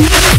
you.